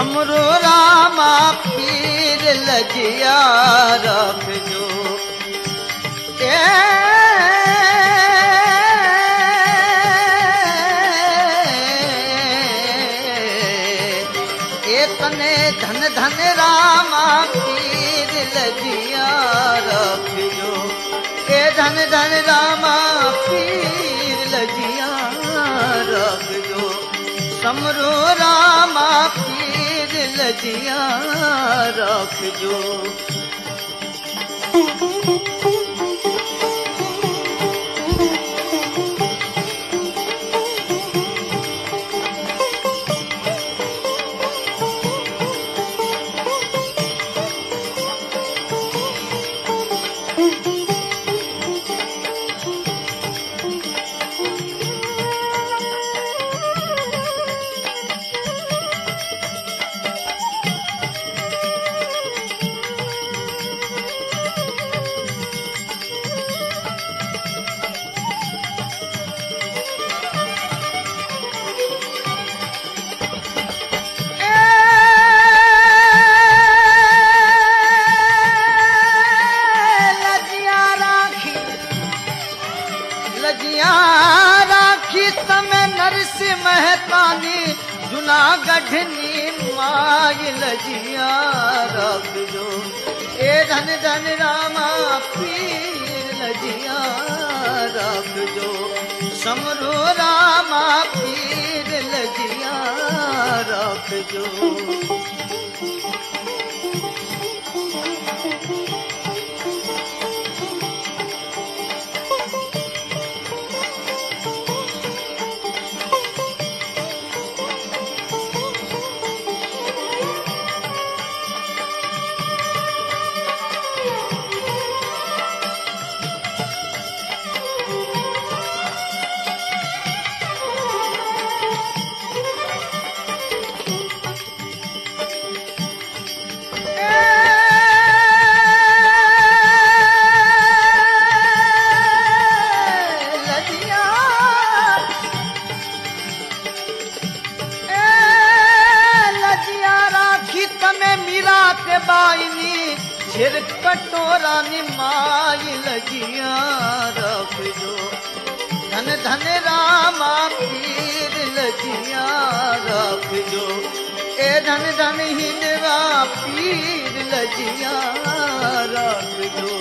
समरो रामा पीर लजिया रखजो। ए तने धन धन रामा पीर लजिया रखजो। ए धन धन रामा पीर लजिया रखजो। समरो रामा पीर लजिया रखजो जूनागढ़नी माई लजिया रखजो ए धन धन रामा पीर लजिया रखजो समरो रामा पीर लजिया रखजो मीरा ते बाईनी छिर कटोरा निमाई लजिया रखजो। धन धन रामा पीर लजिया रखजो। ए धन धन हिंदवा पीर लजिया रखजो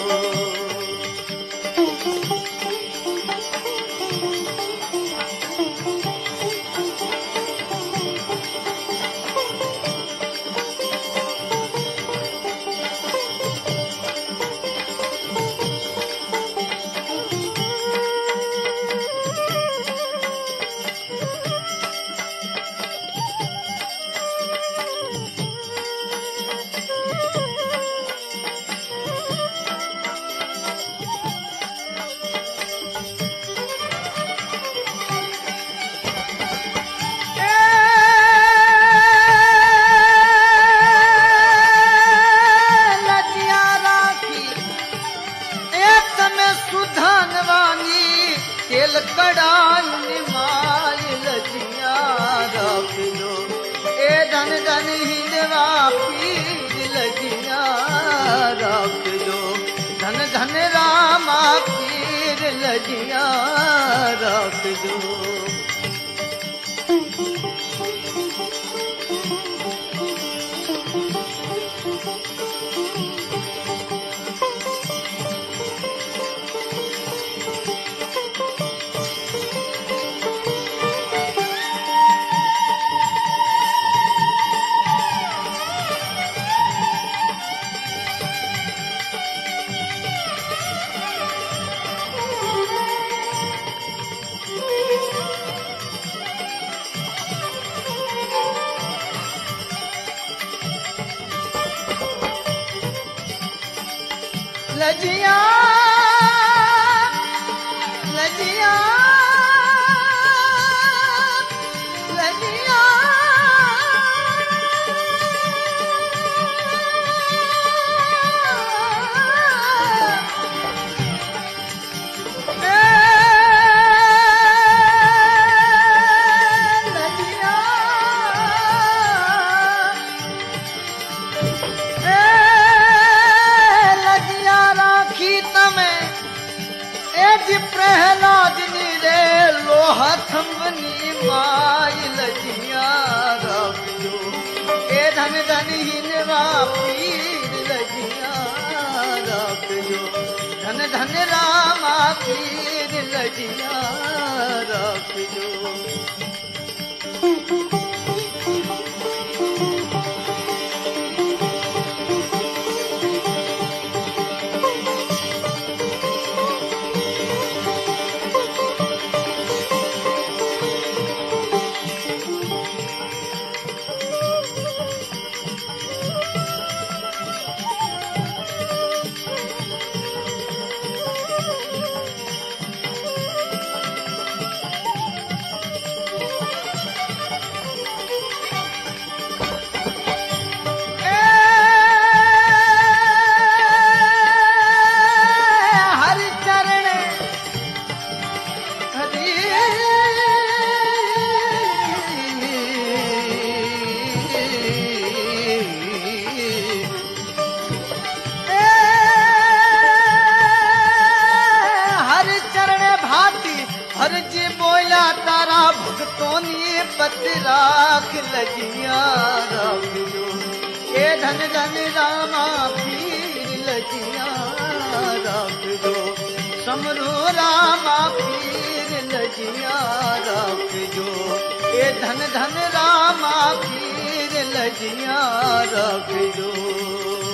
कड़ाई माई लजिया रख लो। ए धन धन हिंदवा पीर लजिया रख लो। धन धन रामा पीर लजिया रख 来金阳。माई ए धन धन हिनवा पीर लजिया रखो धन धन रामा पीर लजिया रखो हर जी तारा भक्तोनी पत राख लजिया राख जो ए धन धन रामा पीर लजिया राख जो समरो रामा पीर लजिया राख जो ए धन धन रामा पीर लजिया राख जो